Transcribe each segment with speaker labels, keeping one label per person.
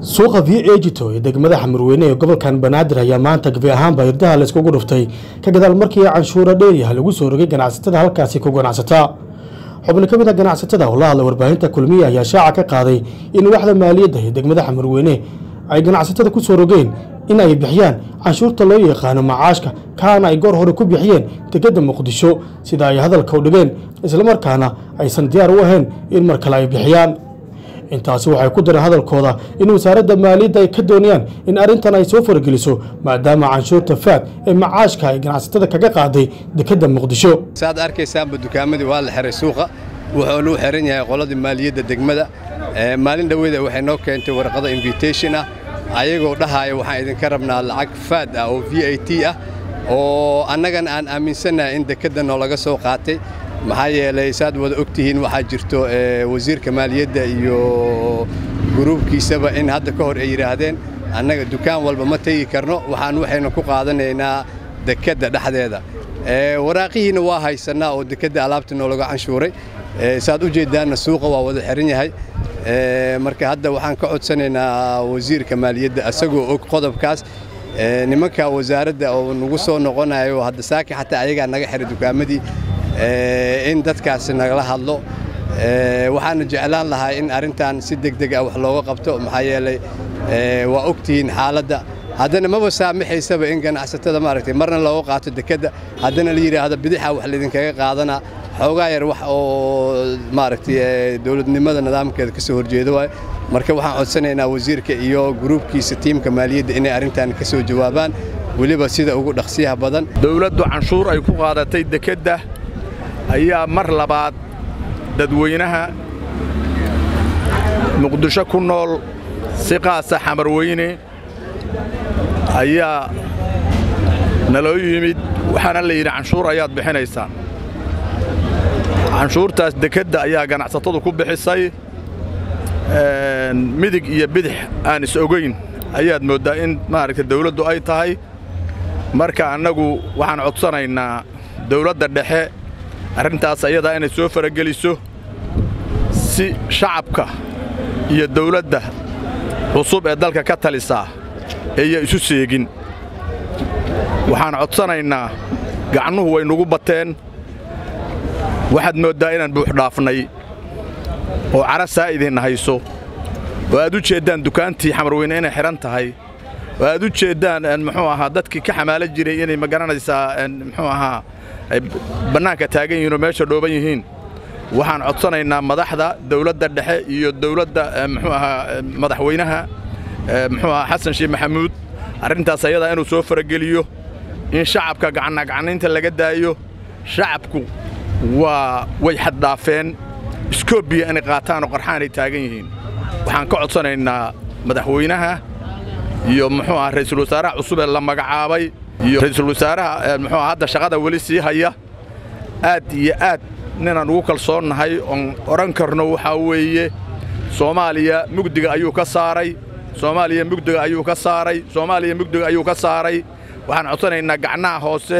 Speaker 1: suuqa v ejito ee degmada xamarweyne ee gobolkan banaadir ayaa maanta gabi ahaanba irdaha la iskugu dhuftay. Ka gadaal markii canshuura dheeriah lagu soo rogay ganacsatada halkaasi ku ganacsataa xubno ka mid a ganacsatada oo la hadla warbaahinta kulmiya ayaa shaaca ka qaaday in waxda maaliyadda ee degmada xamarweyne ay ganacsatada ku soo rogeen in ay bixiyaan canshuurta loo yaqaano macaashka kaana ay goor hore ku bixiyeen degedda muqdisho. Sida ay hadalka u dhigeen islamarkaana aysan diyaar u ahayn in mar kale ay bixiyaan intaasi waxay ku dareen hadalkooda in wasaaradda maaliyadda ay ka doonayaan in arrintan ay soo farageliso maadaama canshuurta faad ee macaashka ay ganacsatada kaga qaaday dekedda muqdisho.
Speaker 2: Saad arkaysaanba dukaamadii waa la xiray suuqa wuxuuna u xiran yahay qoladii maaliyadda degmada. Maalin dhoweeda waxay noo keentay warqado invitation ah ayagoo dhahaaya waxaan idinka rabnaa lacag faad ah oo v i t ah oo annagan aan aaminsannahay in dekedda noolaga soo qaatay maxaa yeelay saad wada og tihiin waxaa jirto wasiirka maaliyadda iyo guruubkiisaba in hadda ka hor ay yidhaahdeen annaga dukaan walba ma tegi karno waxaan waxaynu ku qaadanaynaa dekedda dhexdeeda. Waraaqihiina waa haysannaa oo dekedda alaabta noolaga canshuuray. Saad u jeeddaanna suuqa waa wada xiran yahay. Marka hadda waxaan ka codsanaynaa wasiirka maaliyadda asagoo og qodobkaas. Nimanka wasaaradda oo nagu soo noqonayo hadda saaki xataa ayagaa naga xiray dukaamadii in dadkaasi nagala hadlo. Waxaana jeclaan lahaa in arrintan si degdeg ah wax looga qabto. Maxaa yeelay waa ogtihiin xaaladda. Haddana maba saamaxaysaba in ganacsatada maaragtay marna looga qaato dekedda. Haddana la yidhaahdo bidixa wax laydinkaga qaadanaa xoogaa yar wax oo maaragtay dowladnimada nidaamkeeda ka soo horjeedo waayo. Marka waxaan codsanaynaa wasiirka iyo gruubkiisa tiimka maaliyadda inay arrintan ka soo jawaabaan. Weliba sida ugu dhaqsiyaha badan.
Speaker 3: Dowladdu canshuur ay ku qaadatay dekedda ayaa mar labaad dadweynaha muqdisho ku nool si qaasa xamarweyne ayaa naloo yimid waxaana la yidhi canshuur ayaad bixinaysaan canshuurtaas dekedda ayaa ganacsatadu ku bixisay midig iyo bidix aan is ogayn ayaad mooddaa in maaragta dawladdu ay tahay. Marka annagu waxaan codsanaynaa dawladda dhexe arrintaas ayadaa inay soo farageliso si shacabka iyo dawladda cusub ee dalka ka talisaa eeya isu seegin. Waxaan codsanaynaa gacnuhu way nugu bateen. Waxaad mooddaa inaan buuxdhaafnay oo cara saa'idinna hayso. Oo aad u jeeddaan dukaantii xamarweyne inay xidhan tahay oo aad u jeeddaan muxuu ahaa dadkii ka xamaalo jiray inay ma garanaysaa muxuu ahaa ay bannaanka taagan yihiin oo meesha dhooban yihiin. Waxaan codsanaynaa madaxda dawladda dhexe iyo dawladda muxuu ahaa madaxweynaha muxuu ahaa xasan sheekh maxamuud. Arrintaas ayadaa inuu soo farageliyo in shacabka gacannagacnaynta laga daayo. Shacabku waa way xaddhaafeen iskoobiya inay qaataan oo qarxaan ay taagan yihiin. Waxaan ka codsanaynaa madaxweynaha iyo muxuu aha ra'iisul wasaaraha cusub ee la magacaabay iyo ra'iisul wasaaraha muxuu hadda shaqada weli sii haya. Aad iyo aad ninaan ugu kalsoonnahay oon odhan karno waxaa weeye soomaaliya mugdiga ayuu ka saaray soomaaliya mugdiga ayuu ka saaray soomaaliya mugdiga ayuu ka saaray. Waxaan codsanaynaa gacnaha hoose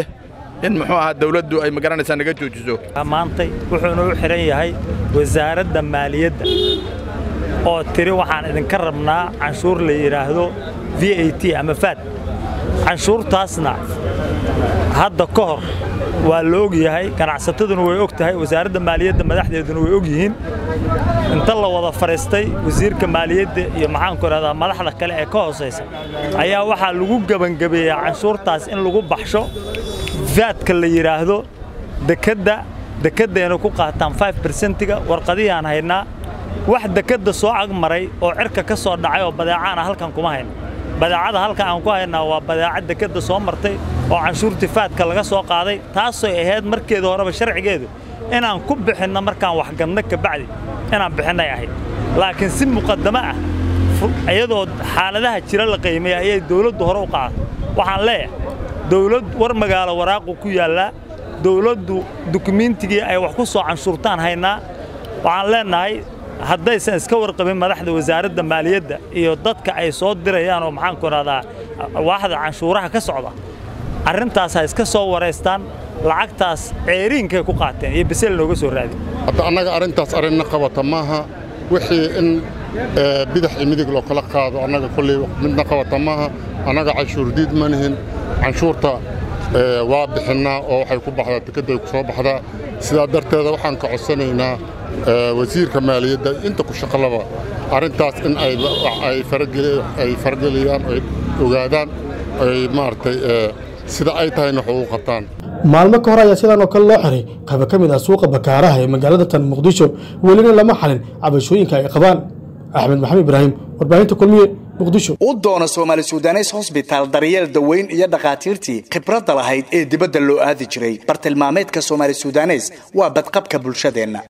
Speaker 3: in muxuu ahaa dawladdu ay ma garanaysaa naga joojiso.
Speaker 4: Maantay wuxuuna u xidhan yahay wasaaradda maaliyadda oo tiri waxaan idinka rabnaa canshuur la yidhaahdo v a t ama faad canshuurtaasna hadda ka hor waa la og yahay ganacsataduna way og tahay wasaaradda maaliyadda madaxdeeduna way og yihiin. Inta la wada fadhiistay wasiirka maaliyadda iyo maxaanku idhahdaa madaxda kale ee ka hoosaysa ayaa waxaa lagu gebangebeeyaa canshuurtaas in lagu baxsho. Faadka la yidhaahdo dekedda dekeddayna ku qaataan five bersentiga warqadihii aan haynaa wax dekedda soo agmaray oo cirka ka soo dhacay oo badeecaana halkan kuma hayno badeecada halkan aan ku haynaa waa badeeca dekedda soo martay oo canshuurtii faadka laga soo qaaday taasoo ahayd markeeda horeba sharcigeedu inaan ku bixinno markaan waxgadno kabacdi inaan bixinnay ahayd. Laakiin si muqaddamo ah iyadoo xaaladaha jira la qiimaya ayay dawladdu hore u qaaday waxaan leeyahay dawlad war magaalo waraaqu ku yaallaa. Dawladdu dukumiintigii ay wax ku soo canshuurtaan haynaa. Waxaan leennahay haddaysan iska warqabin madaxda wasaaradda maaliyadda iyo dadka ay soo dirayaan oo maxaanku idhahdaa waaxda canshuuraha ka socda arrintaas ha iska soo waraystaan lacagtaas ceeriinkay ku qaateen iyo bisel nooga soo raadin
Speaker 5: hadda annaga arrintaas arrinna qabata maaha wixii in bidax iyo midig loo kala qaado annaga kolley midna qabata maaha annaga canshuur diid ma nihin. Canshuurta waa bixinnaa oo waxay ku baxdaa dekedday ku soo baxdaa. Sidaa darteeda waxaan ka codsanaynaa wasiirka maaliyadda inta ku shaqalaba arrintaas in ay farageliyaan ay ogaadaan ay maaragtay sida ay tahayna wax ugu qabtaan.
Speaker 1: Maalmo ka hor ayaa sidaan oo kale loo xiray. Qaybo ka mid ah suuqa bakaaraha ee magaalada tan muqdisho welina lama xalin cabashooyinka ay qabaan. Axmed maxamed ibraahim warbaahinta kulmiye muqdisho.
Speaker 6: U doona soomaali sudanes hosbitaal daryeel daweyn iyo dhakhaatiirtii khibradda lahayd ee dibadda loo aadi jiray. Bartilmaameedka soomaali sudanes waa badqabka bulshadeenna